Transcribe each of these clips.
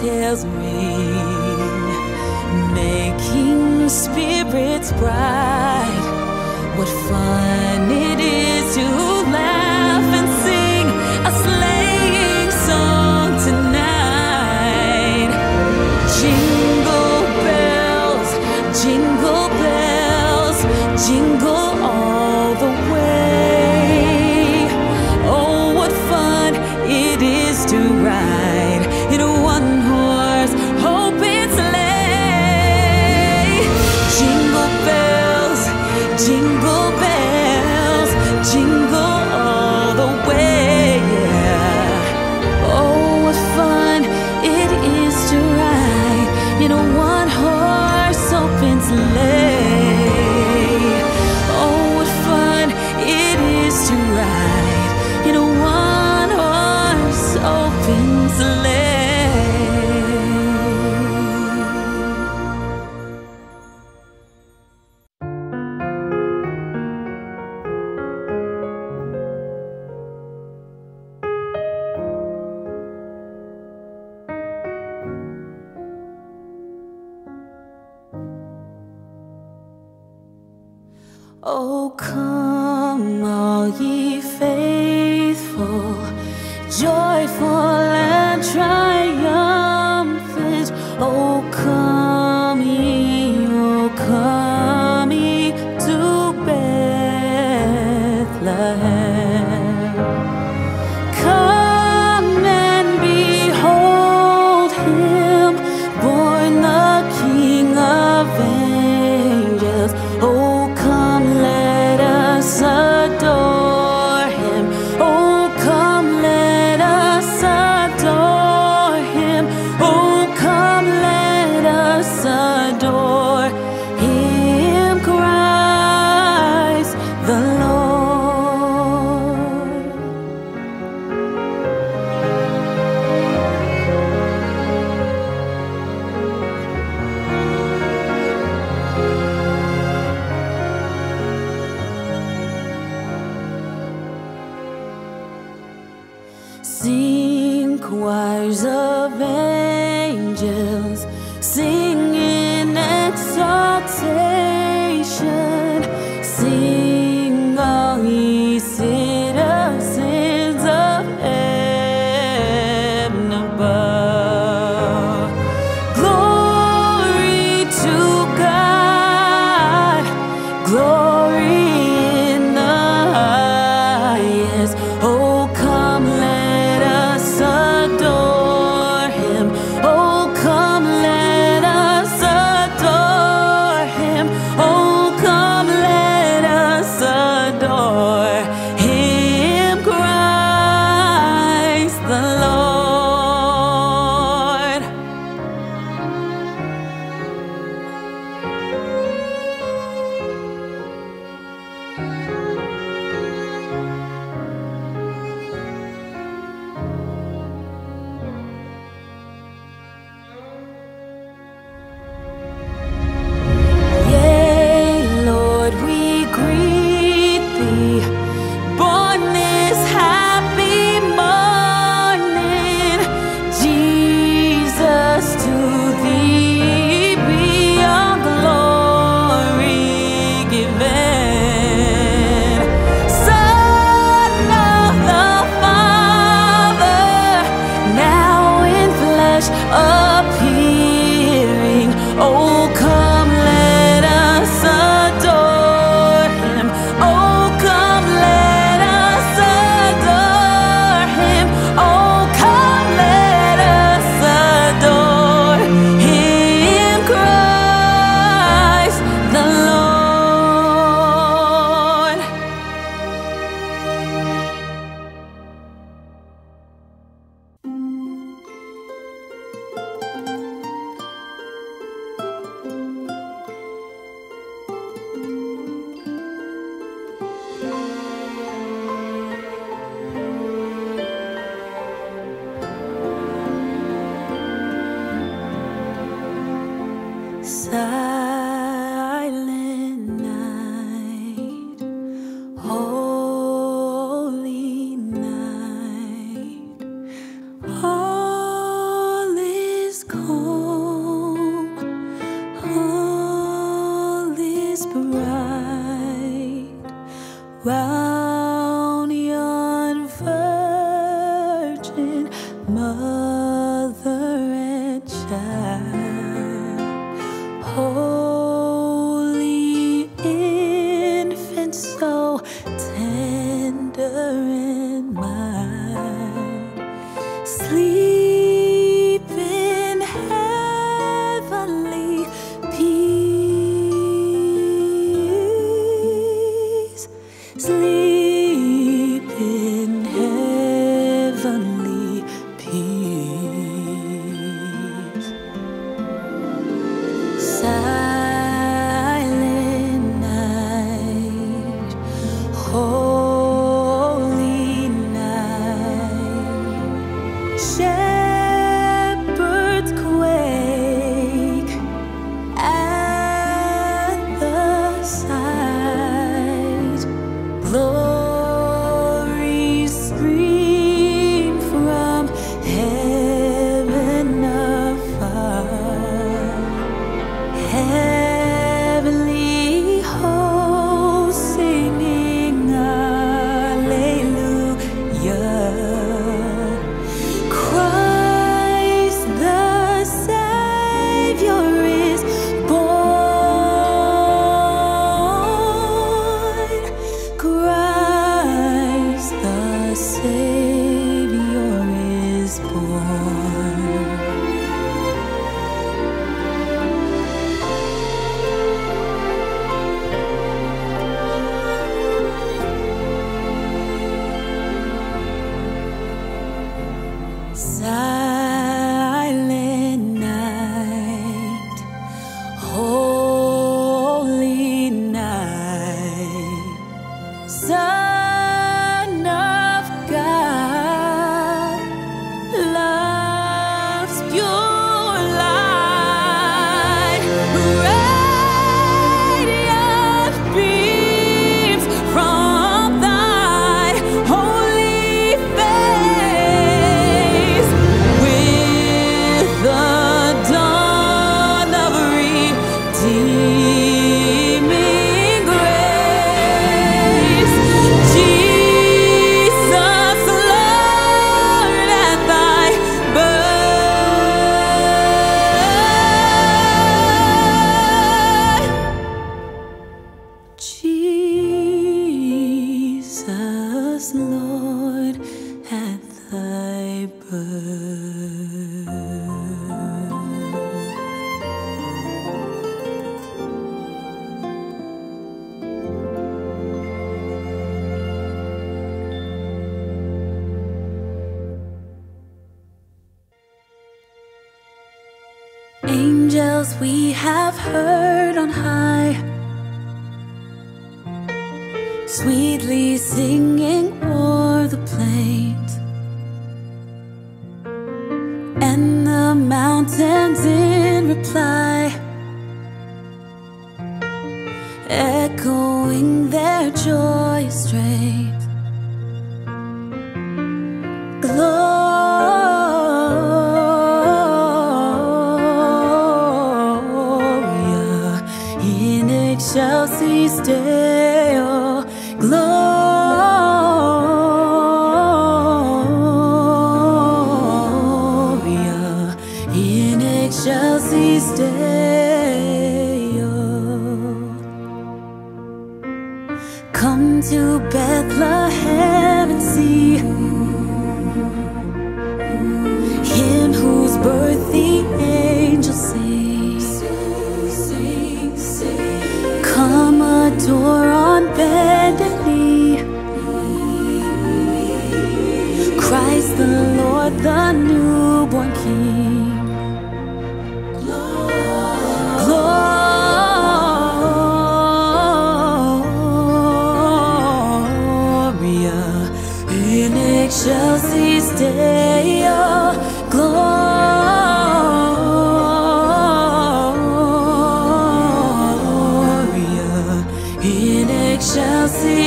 Tells me, making spirits bright. What fun it is to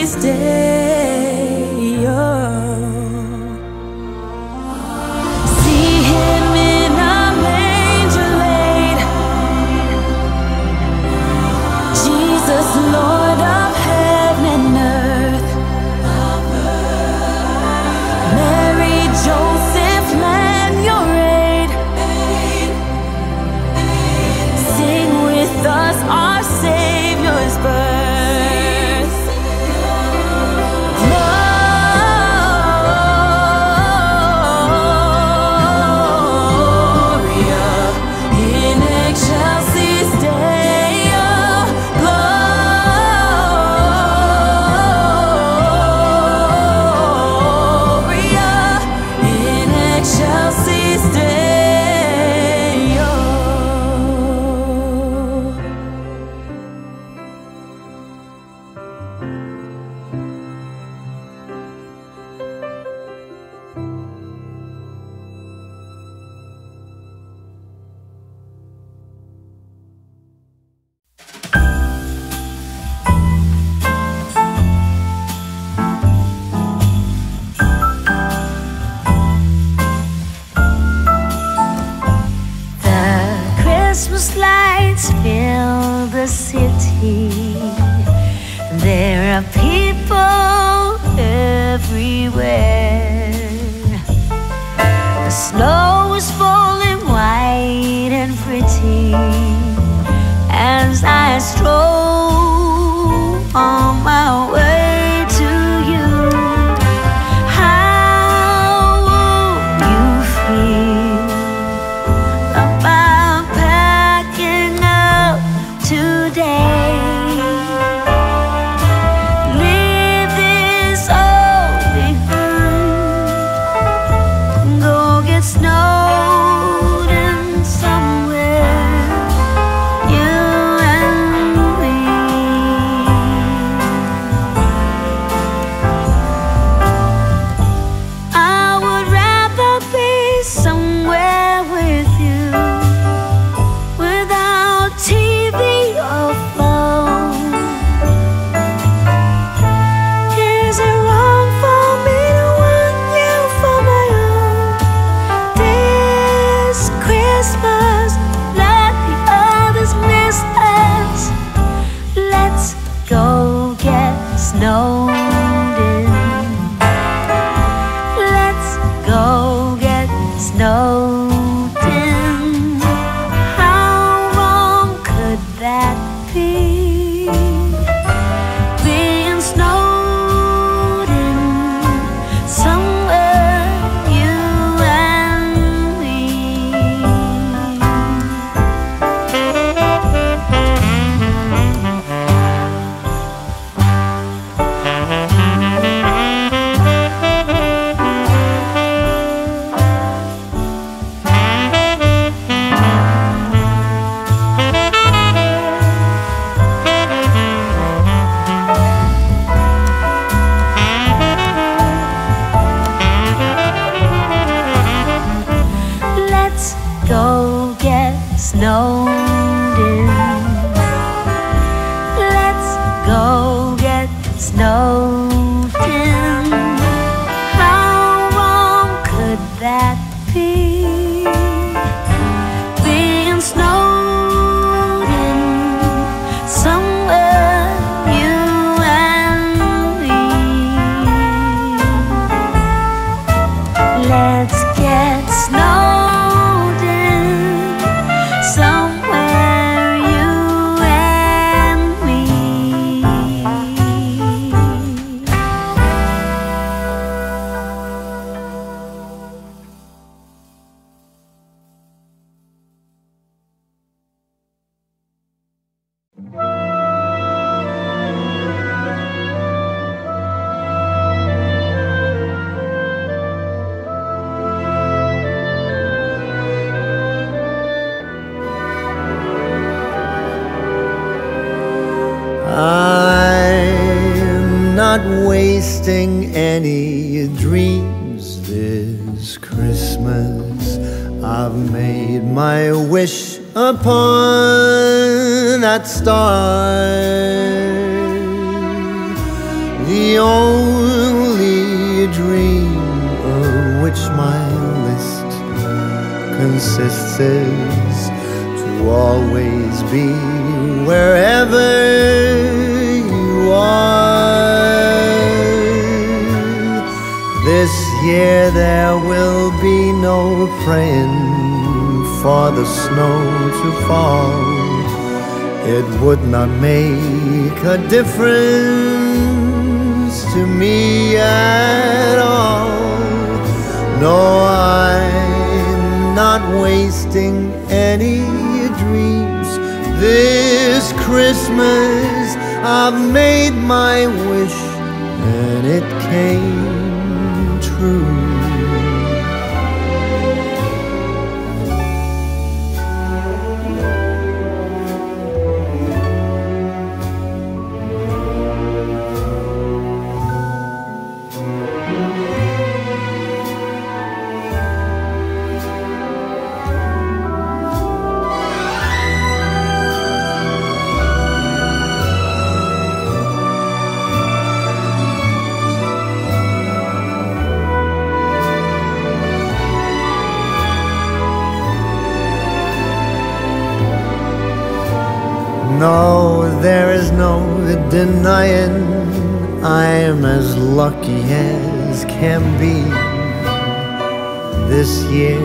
excelsis Deo. For the snow to fall. It would not make a difference to me at all. No, I'm not wasting any dreams this Christmas. I've made my wish and it came true. Denying I'm as lucky as can be. This year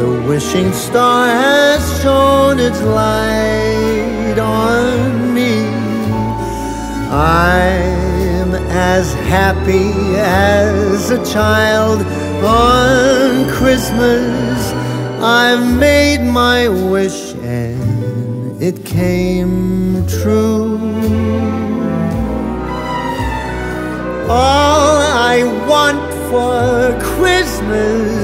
the wishing star has shone its light on me. I'm as happy as a child on Christmas. I've made my wish and it came true. All I want for Christmas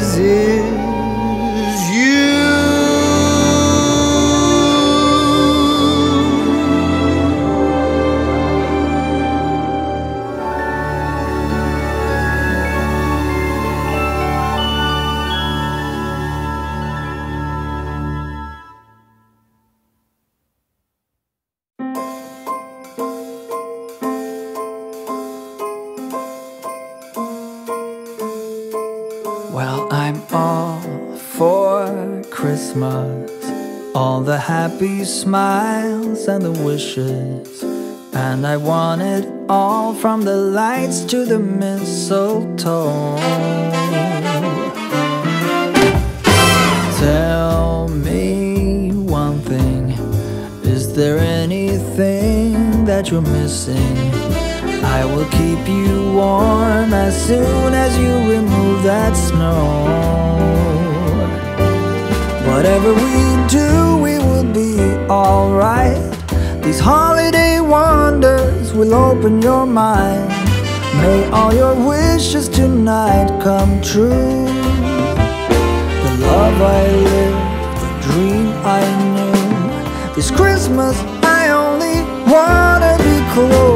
smiles and the wishes. And I want it all from the lights to the mistletoe. Tell me one thing Is there anything that you're missing? I will keep you warm as soon as you remove that snow. Whatever we do, we. These holiday wonders will open your mind. May all your wishes tonight come true. The love I lived, the dream I knew. This Christmas, I only wanna be close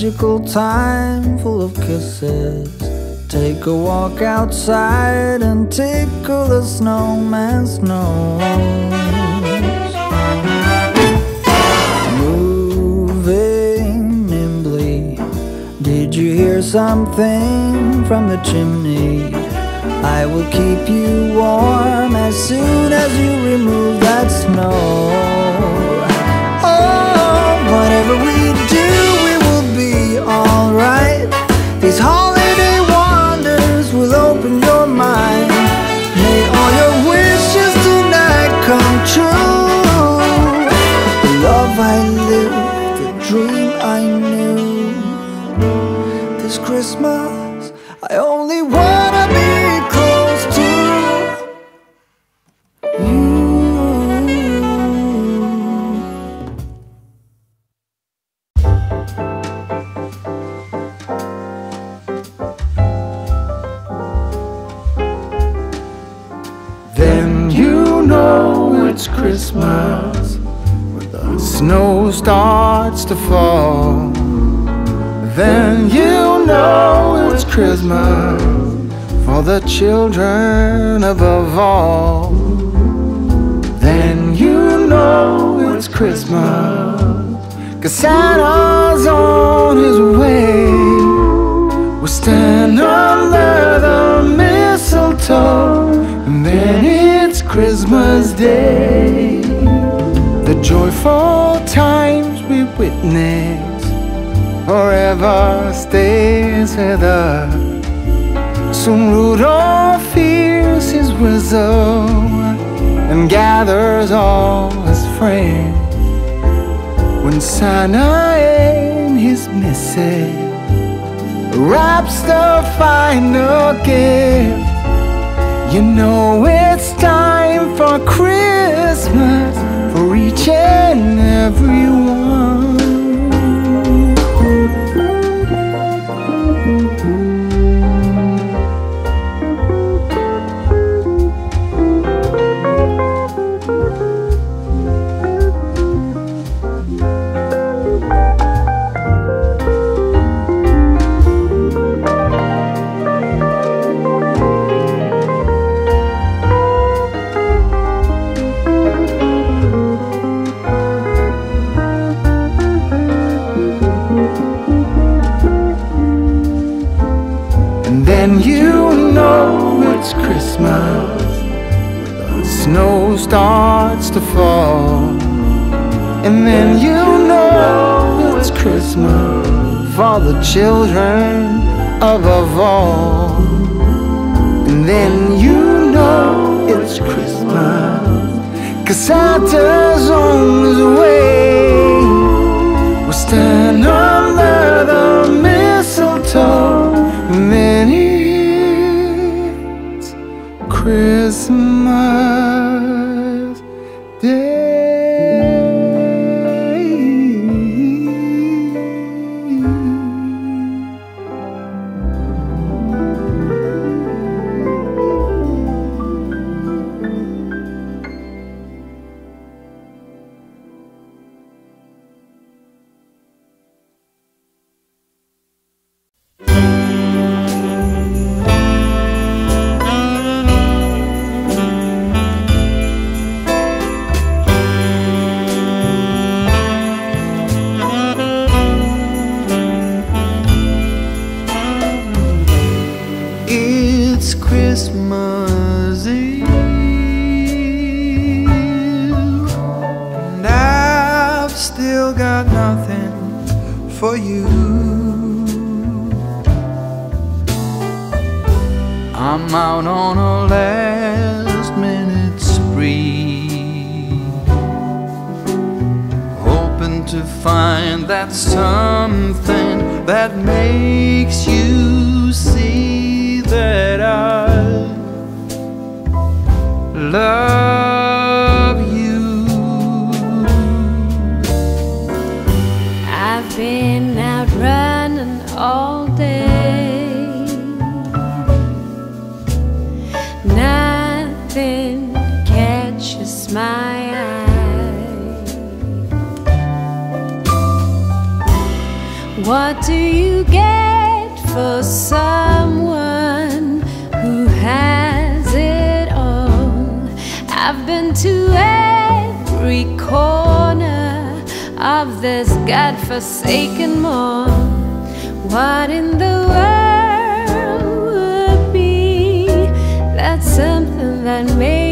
magical time full of kisses. Take a walk outside and tickle the snowman's nose. Moving nimbly, did you hear something from the chimney. I will keep you warm as soon as you remove that snow. Oh, whatever I knew. This Christmas, I only wanna Christmas for the children above all. Then you know it's Christmas, cause Santa's on his way. We'll stand under the mistletoe, and then it's Christmas Day. The joyful times we witness forever stays with us. Soon Rudolph hears his whistle and gathers all his friends. When Santa and his missus wraps the final gift. You know it's time for Christmas for each and every one. Then you know it's Christmas the snow starts to fall. And then you know it's Christmas for the children above all. And then you know it's Christmas cause Santa's on his way. We'll stand Christmas What do you get for someone who has it all? I've been to every corner of this godforsaken mall. What in the world would be that something that made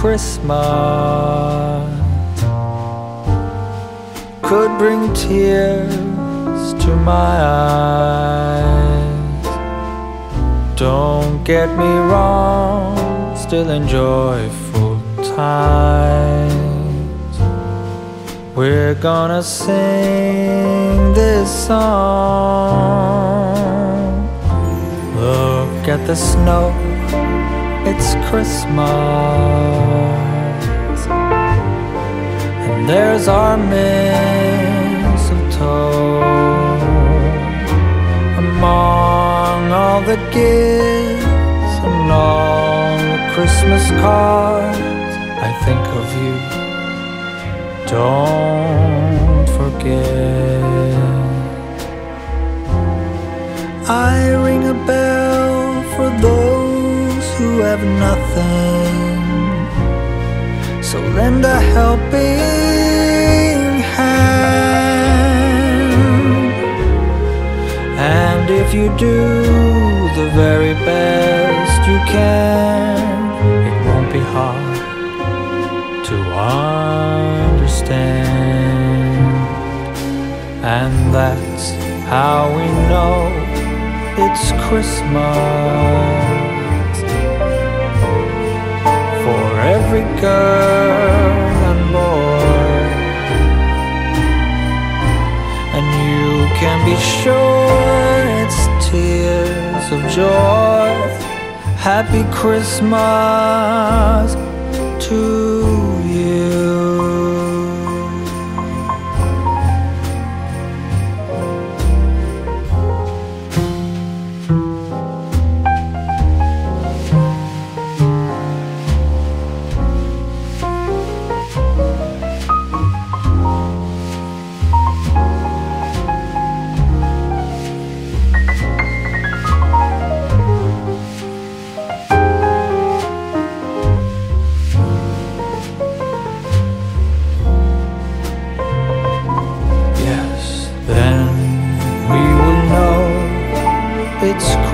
Christmas could bring tears to my eyes. Don't get me wrong, still enjoy full tides. We're gonna sing this song. Look at the snow Christmas. And there's our mistletoe Among all the gifts and all the Christmas cards. I think of you, don't forget. I ring a bell for those who have nothing. So lend a helping hand. And if you do the very best you can, it won't be hard to understand. And that's how we know it's Christmas. Every girl and boy. And you can be sure it's tears of joy. Happy Christmas to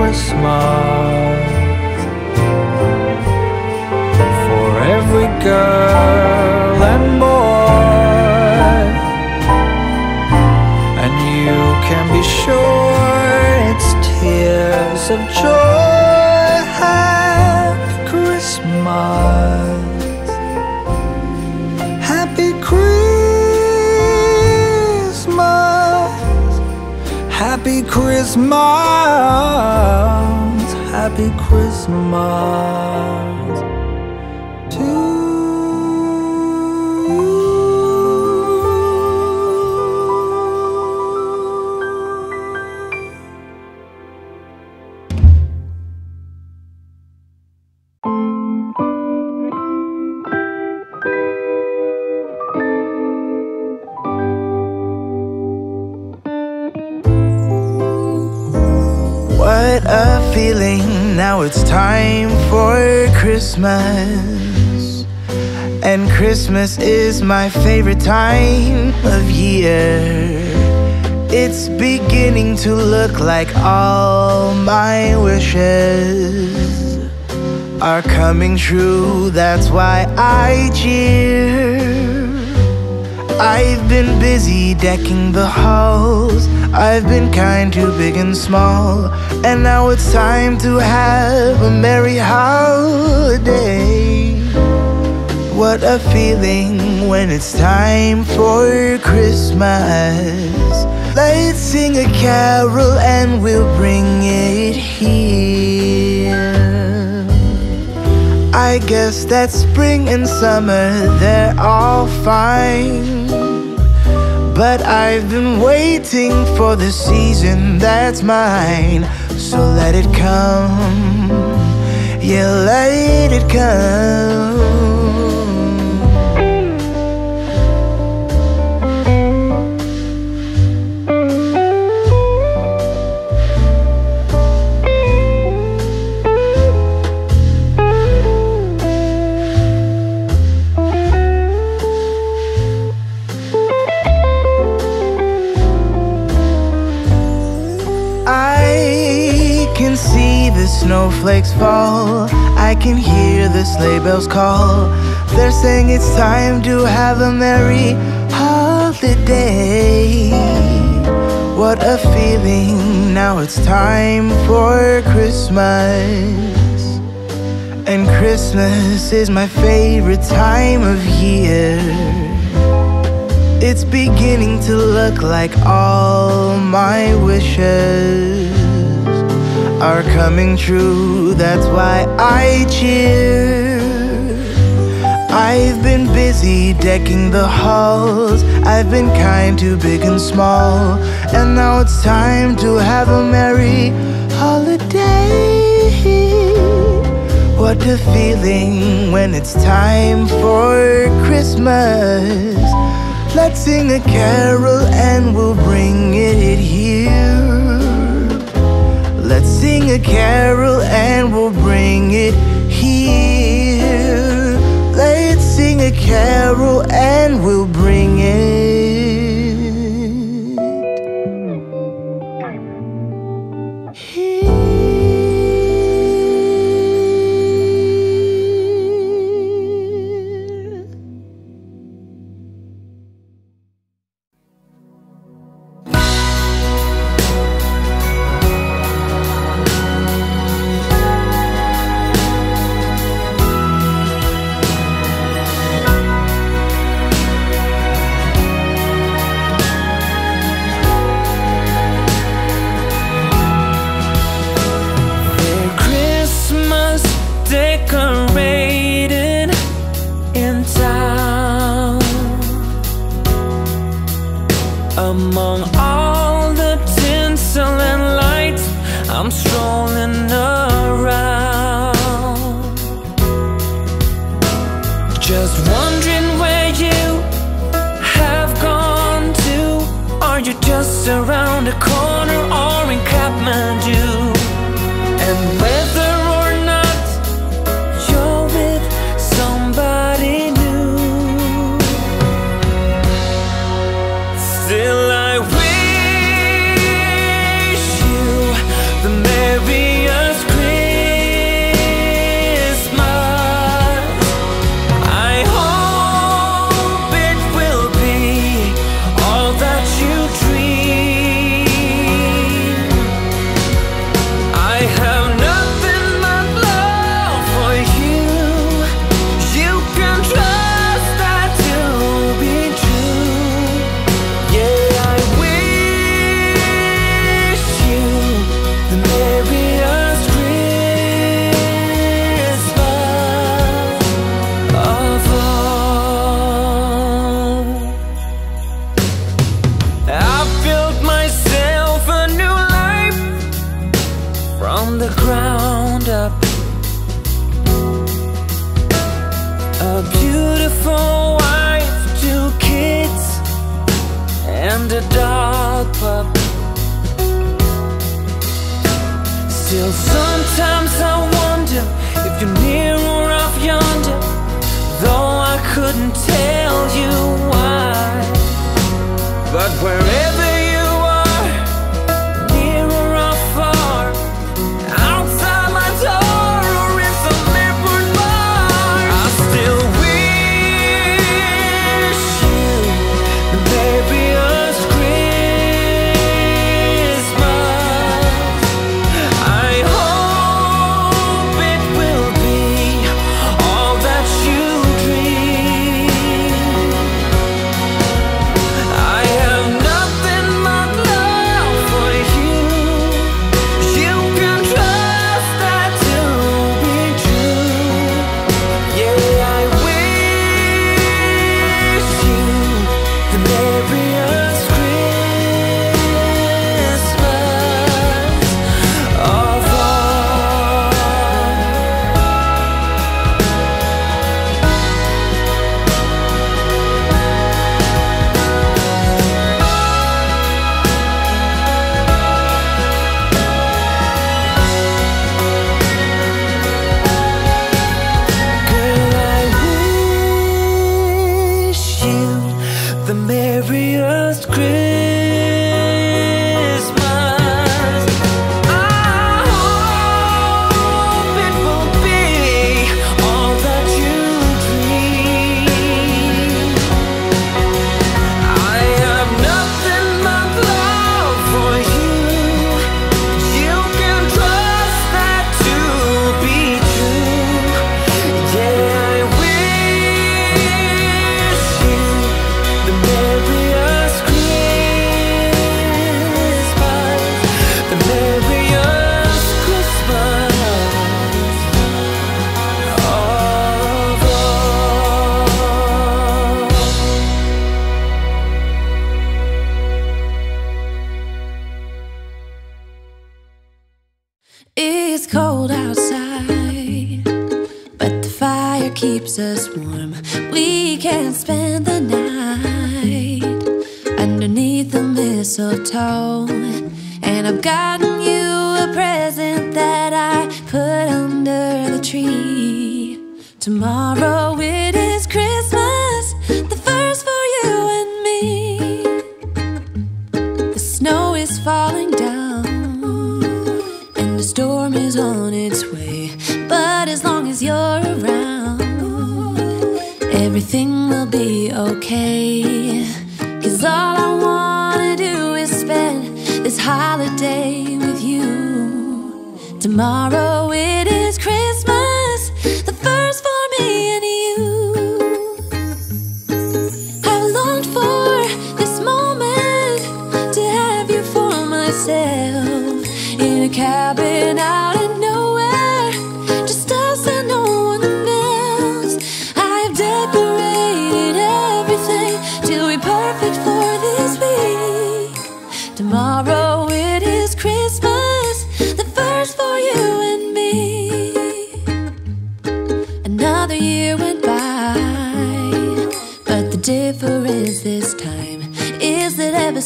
Christmas for every girl and boy, and you can be sure it's tears of joy. Happy Christmas. Happy Christmas. Happy Christmas. It's time for Christmas. And Christmas is my favorite time of year. It's beginning to look like all my wishes are coming true. That's why I cheer. I've been busy decking the halls. I've been kind to big and small. And now it's time to have a merry holiday. What a feeling when it's time for Christmas. Let's sing a carol and we'll bring it here. I guess that spring and summer, they're all fine. But I've been waiting for the season that's mine. So let it come. Yeah, let it come. Snowflakes fall. I can hear the sleigh bells call. They're saying it's time to have a merry holiday. What a feeling, now it's time for Christmas. And Christmas is my favorite time of year. It's beginning to look like all my wishes are coming true. That's why I cheer. I've been busy decking the halls. I've been kind to big and small. And now it's time to have a merry holiday. What a feeling when it's time for Christmas. Let's sing a carol and we'll bring sing a carol and we'll bring it here. Let's sing a carol and we'll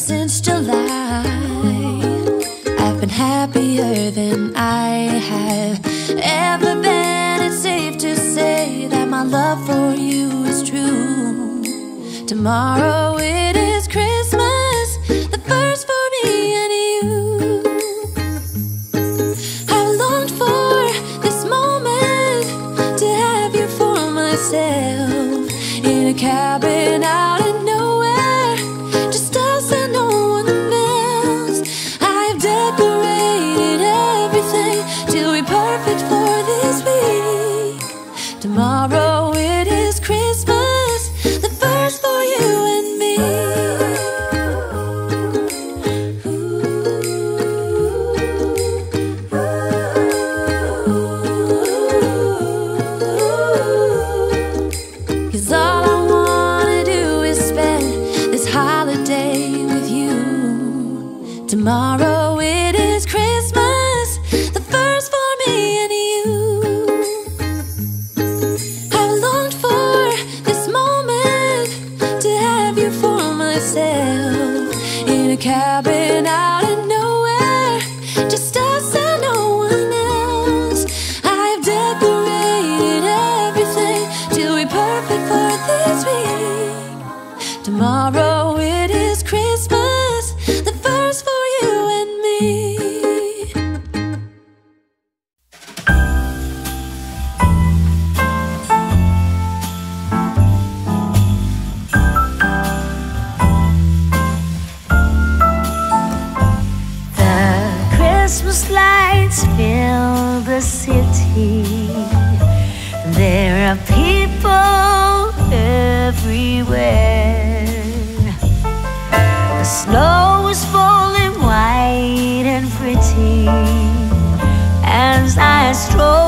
since July. I've been happier than I have ever been. It's safe to say that my love for you is true. Tomorrow it is Christmas, the first for me and you. I've longed for this moment to have you for myself in a cabin out. city. There are people everywhere. The snow is falling white and pretty as I stroll.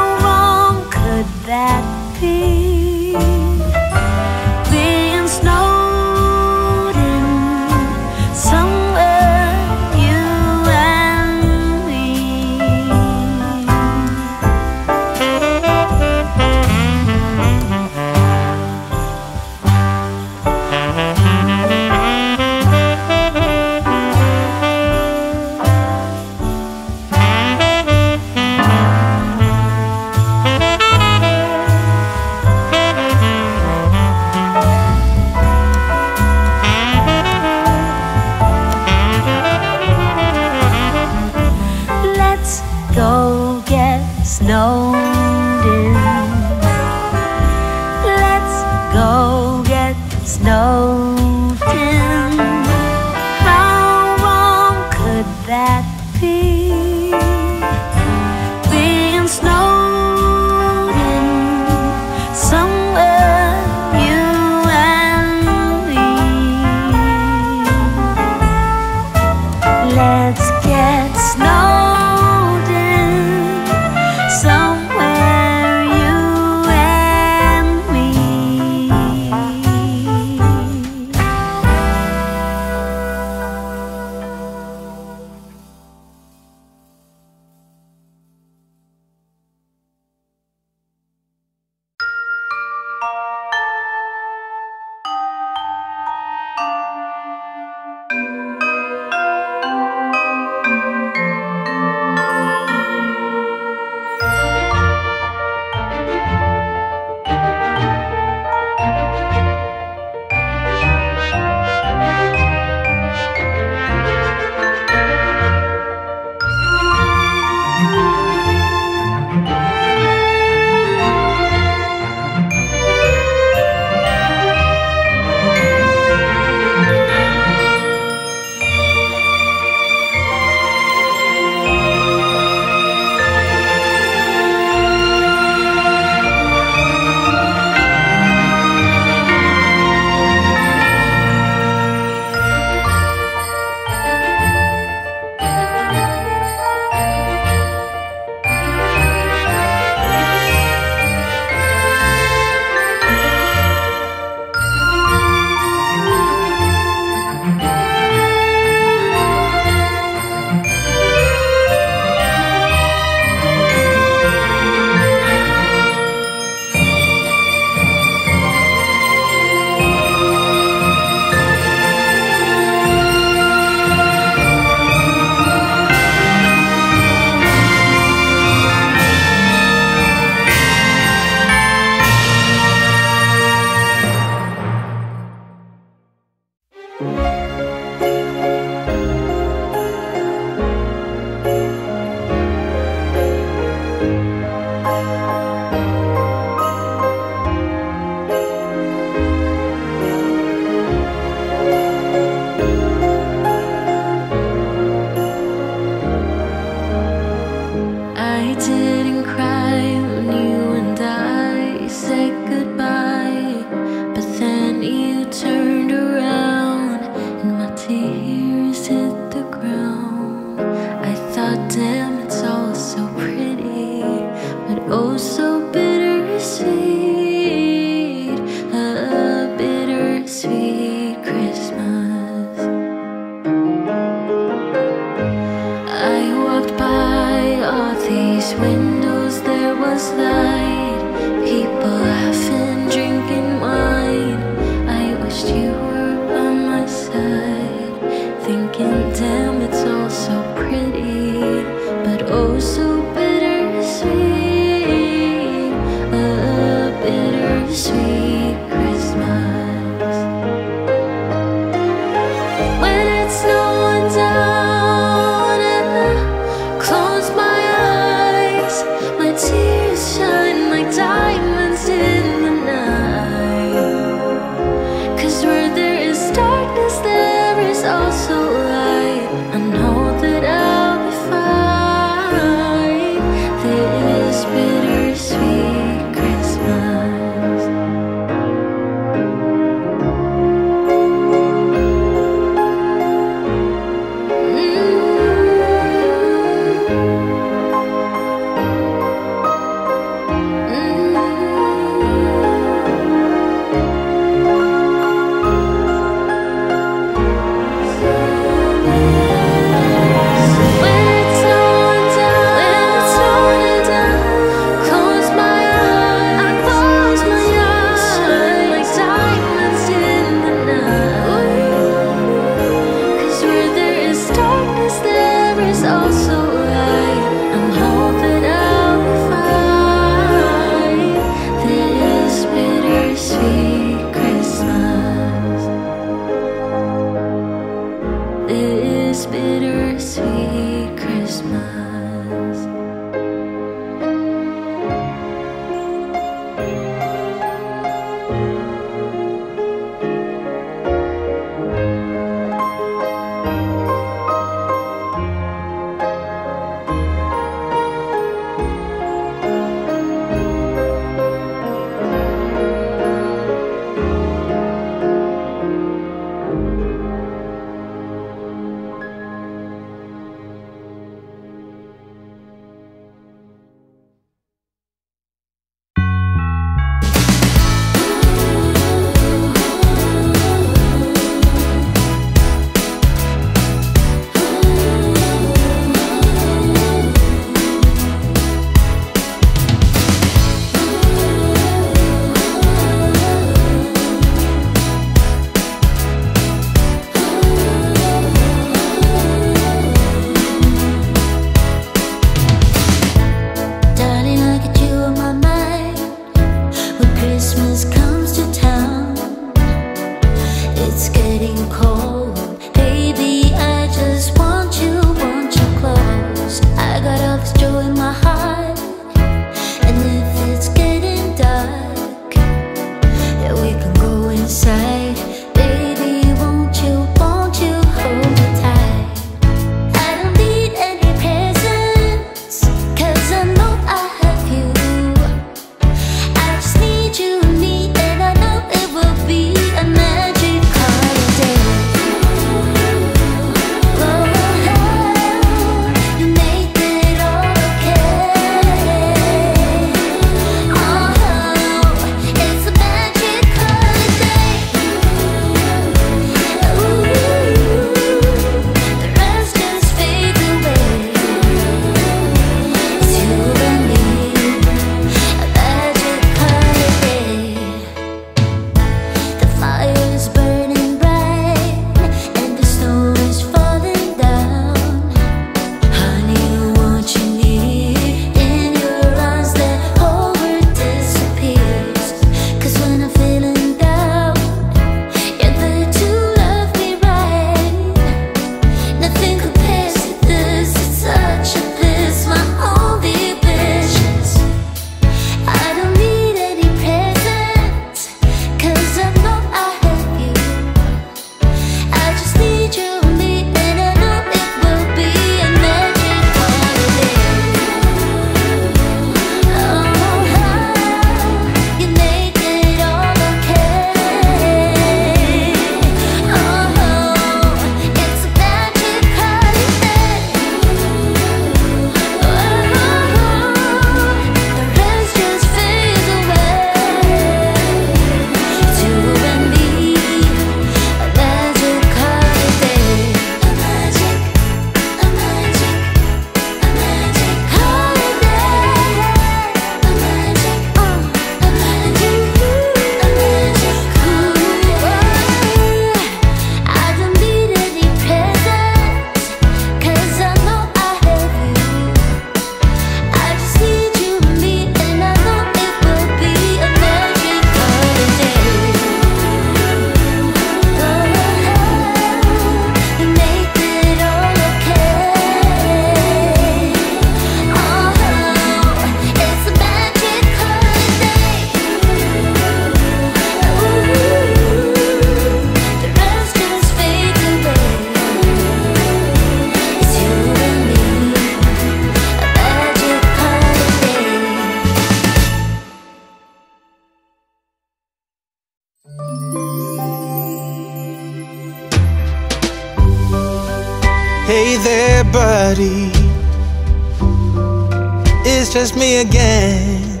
It's me again.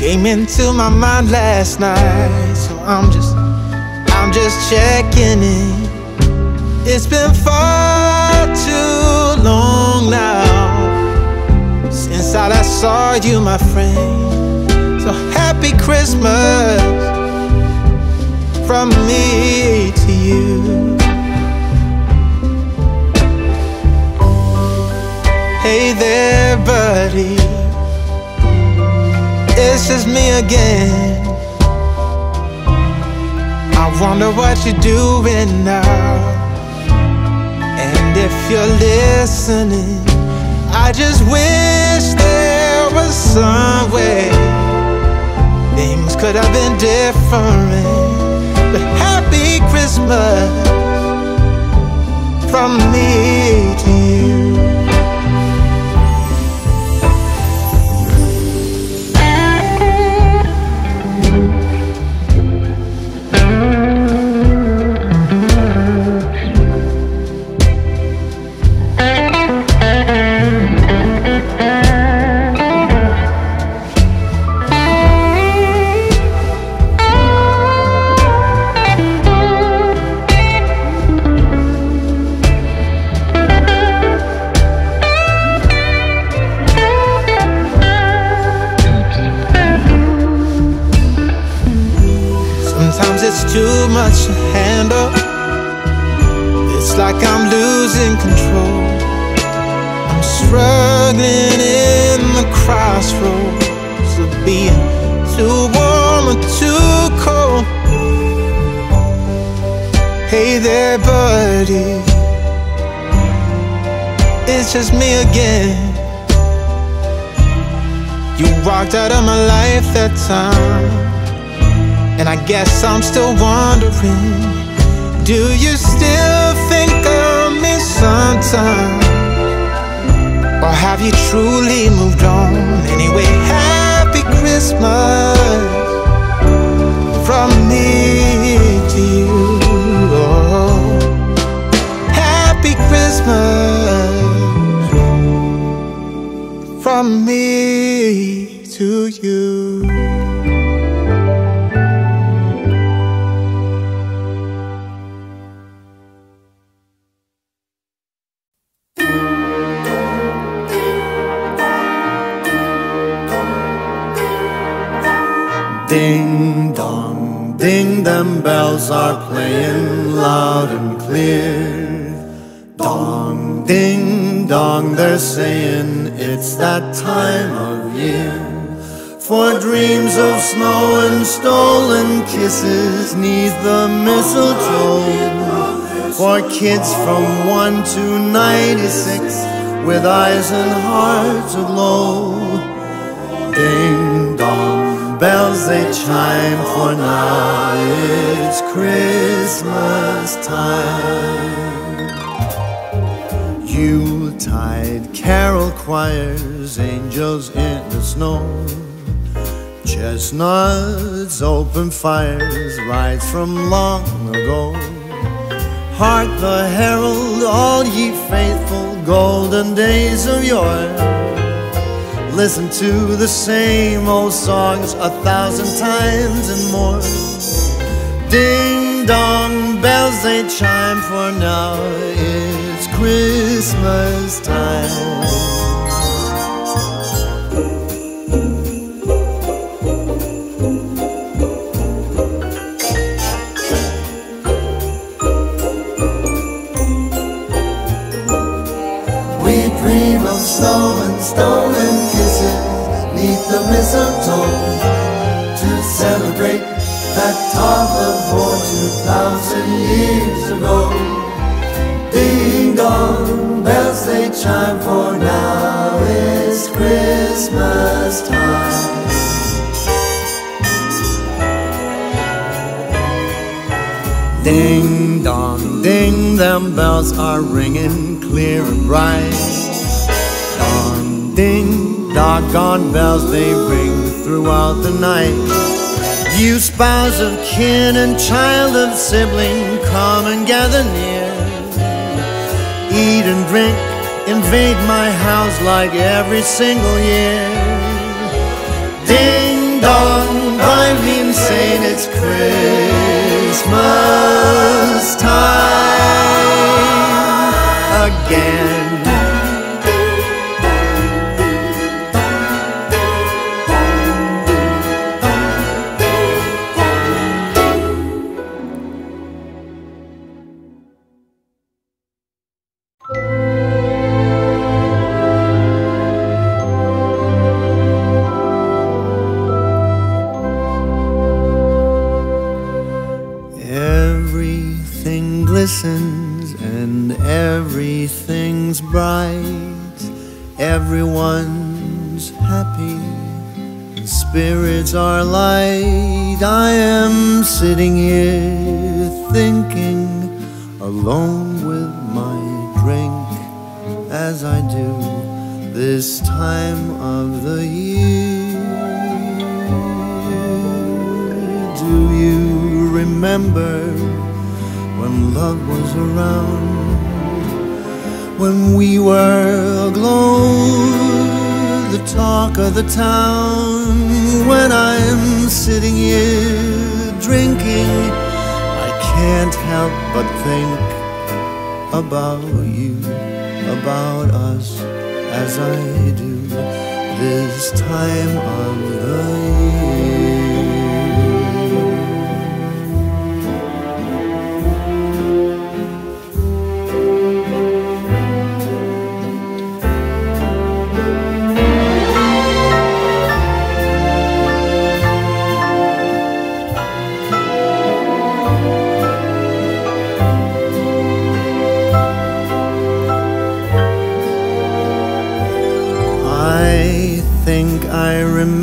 Came into my mind last night, so I'm just, I'm just checking in. It's been far too long now since I last saw you, my friend. So happy Christmas from me to you. Hey there, buddy. It's just me again. I wonder what you're doing now. And if you're listening, I just wish there was some way things could have been different. But happy Christmas from me to you. Me again. You walked out of my life that time. And I guess I'm still wondering Do you still think of me sometimes? Or have you truly moved on? Anyway, happy Christmas from me to you. Oh, happy Christmas from me to you. Ding dong, ding, them bells are playing loud and clear. Dong, ding dong, they're saying it's that time of year. For dreams of snow and stolen kisses neath the mistletoe. For kids from 1 to 96 with eyes and hearts aglow. Ding dong, bells they chime, for now it's Christmas time. Yuletide carol choirs, angels in the snow. Chestnuts, open fires, rides from long ago. Hark the herald, all ye faithful, golden days of yore. Listen to the same old songs a thousand times and more. Ding dong, bells they chime, for now Christmas time. We dream of snow and stolen kisses neath the mistletoe to celebrate that talk of more two thousand years ago. Dong, bells they chime for now it's Christmas time. Ding dong, ding, them bells are ringing clear and bright. Dong, ding, doggone bells, they ring throughout the night. You spouse of kin and child of sibling, come and gather near. Eat and drink, invade my house like every single year. Ding dong, drive me insane, it's Christmas time again. Spirits are light. I am sitting here thinking, alone with my drink, as I do this time of the year. Do you remember when love was around? When we were aglow, the talk of the town. When I'm sitting here drinking, I can't help but think about you, about us, as I do this time of the year.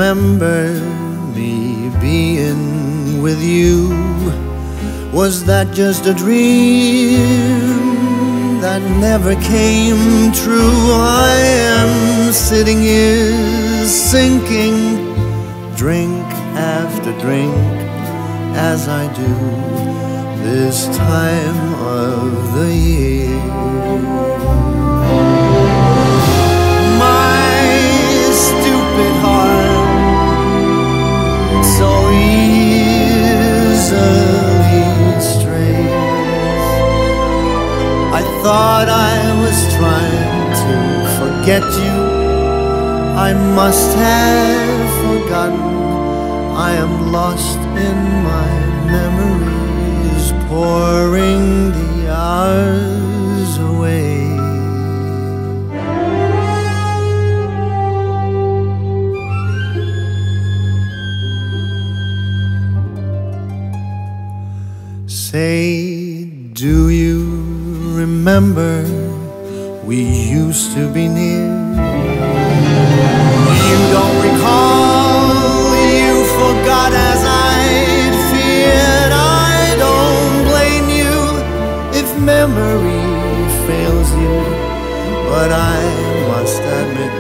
Remember me being with you. Was that just a dream that never came true? I am sitting here sinking, drink after drink, as I do this time of the year. So easily strays. I thought I was trying to forget you. I must have forgotten. I am lost in my memories, pouring the hours away. Say, do you remember we used to be near? You don't recall, you forgot as I feared. I don't blame you if memory fails you, but I must admit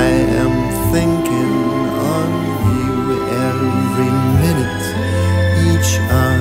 I am thinking on you every minute, each hour.